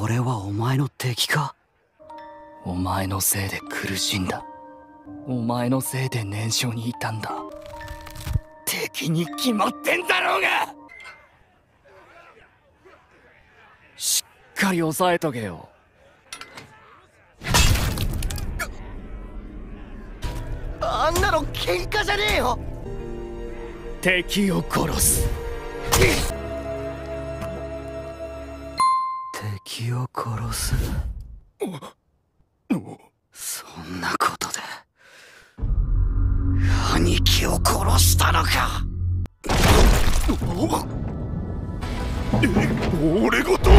俺はお前の敵か？お前のせいで苦しんだ。お前のせいで燃焼にいたんだ。敵に決まってんだろうが！しっかり抑えとけよ。あんなの喧嘩じゃねえよ！敵を殺す。敵を殺す。そんなことで。兄貴を殺したのか。俺ごと。